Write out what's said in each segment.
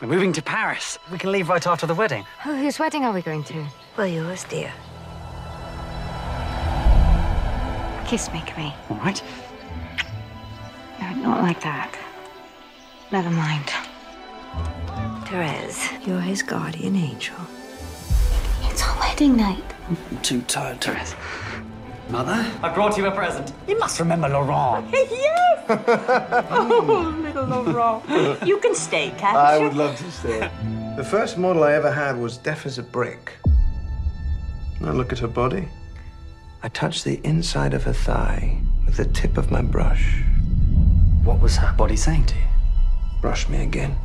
We're moving to Paris. We can leave right after the wedding. Oh, whose wedding are we going to? Well, yours, dear. Kiss me, Camille. All right. No, not like that. Never mind. Therese, you're his guardian angel. It's our wedding night. I'm too tired, Therese. Mother, I brought you a present. You must remember Laurent. yes! Oh, little Laurent. You can stay, can't I you? would love to stay. The first model I ever had was deaf as a brick. I look at her body. I touch the inside of her thigh with the tip of my brush. What was her body saying to you? Brush me again.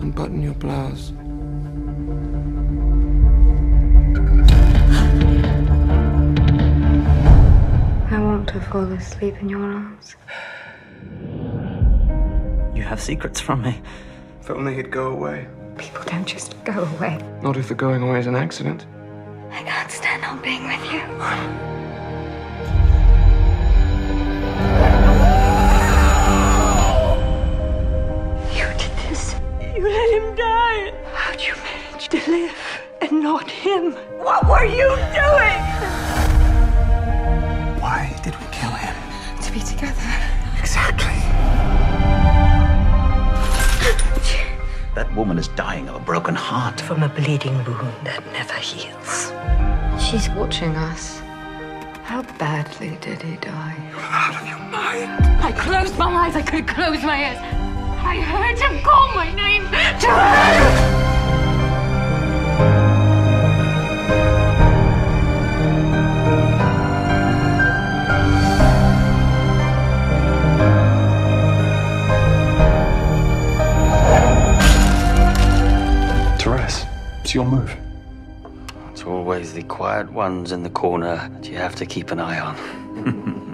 Unbutton your blouse. Fall asleep in your arms. You have secrets from me. If only he'd go away. People don't just go away. Not if the going away is an accident. I can't stand on being with you. You did this. You let him die. How'd you manage to live and not him? What were you doing? To be together. Exactly. That woman is dying of a broken heart. From a bleeding wound that never heals. She's watching us. How badly did he die? You're out of your mind. I closed my eyes. I could close my ears. I heard him call my name. Therese! It's your move. It's always the quiet ones in the corner that you have to keep an eye on.